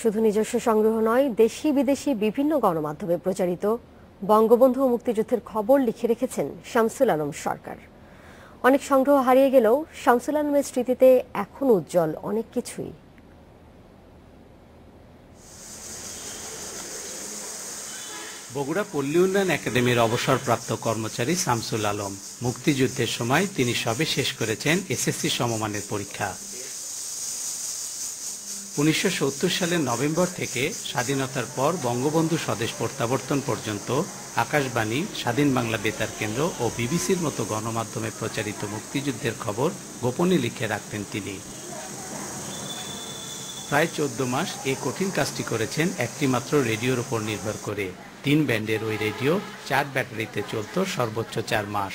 শুধু নিজস্ব সংগ্রহ নয়, দেশি বিদেশি বিভিন্ন গণমাধ্যমে প্রচারিত বঙ্গবন্ধু মুক্তিযুদ্ধের খবর লিখে রেখেছেন শামসুল আলম সরকার। অনেক সংগ্রহ হারিয়ে গেলেও শামসুল আলমের স্মৃতিতে এখন উজ্জ্বল অনেক কিছুই। বগুড়া পল্লী উন্নয়ন একাডেমির অবসরপ্রাপ্ত কর্মচারী শামসুল আলম মুক্তিযুদ্ধের সময় তিনি সবে শেষ করেছেন এসএসসি সমমানের পরীক্ষা। উনিশশো সত্তর সালের নভেম্বর থেকে স্বাধীনতার পর বঙ্গবন্ধু স্বদেশ প্রত্যাবর্তন পর্যন্ত আকাশবাণী, স্বাধীন বাংলা বেতার কেন্দ্র ও বিবিসির মতো গণমাধ্যমে প্রচারিত মুক্তিযুদ্ধের খবর গোপনে লিখে রাখতেন তিনি। প্রায় চোদ্দ মাস এই কঠিন কাজটি করেছেন একটিমাত্র রেডিওর উপর নির্ভর করে। তিন ব্যান্ডের ওই রেডিও, চার ব্যাটারিতে চলত সর্বোচ্চ চার মাস।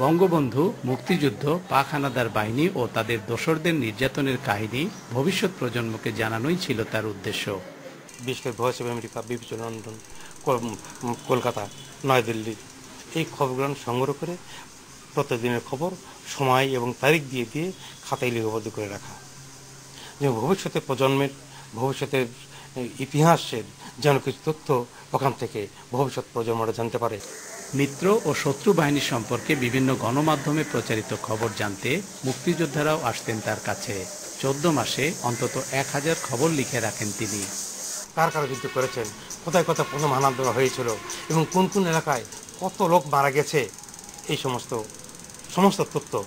বঙ্গবন্ধু, মুক্তিযুদ্ধ পাক হানাদার বাহিনী ও তাদের দোসরদের নির্যাতনের কাহিনী ভবিষ্যৎ প্রজন্মকে জানানোই ছিল তার উদ্দেশ্য। বিশেষ voice of America, BBC London Kolkata, New Delhi, এই খবরগুলো সংগ্রহ করে প্রত্যেকদিনের খবর, সময় এবং তারিখ দিয়ে দিয়ে খাতায় লিপিবদ্ধ করে রাখা। যে ভবিষ্যতে প্রজন্মের, ভবিষ্যতের ইতিহাসের যেন কিছু তথ্য ওখান থেকে ভবিষ্যৎ প্রজন্মরা জানতে পারে। মিত্র ও শত্রু বাহিনী সম্পর্কে বিভিন্ন গণমাধ্যমে প্রচারিত খবর জানতে মুক্তিযোদ্ধারাও আসতেন তার কাছে। চোদ্দ মাসে অন্তত এক হাজার খবর লিখে রাখেন তিনি। কার কারা যুদ্ধ করেছেন? কোথায় কোথায় প্রথম হানাত দেওয়া হয়েছিল? এবং কোন কোন এলাকায় কত লোক মারা গেছে? এই সমস্ত সমস্ত তথ্য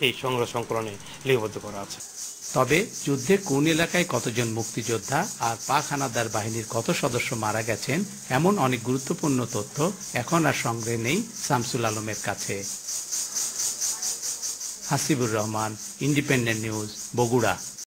এই সংগ্রহ সংকলনে লিপিবদ্ধ করা আছে। তবে যুদ্ধে কোন এলাকায় কতজন মুক্তিযোদ্ধা আর পাক হানাদার বাহিনীর কত সদস্য মারা গেছেন এমন অনেক গুরুত্বপূর্ণ তথ্য এখন আর সংগ্রহে নেই শামসুল আলমের কাছে। Hasibur Rahman, independent news, Bogura.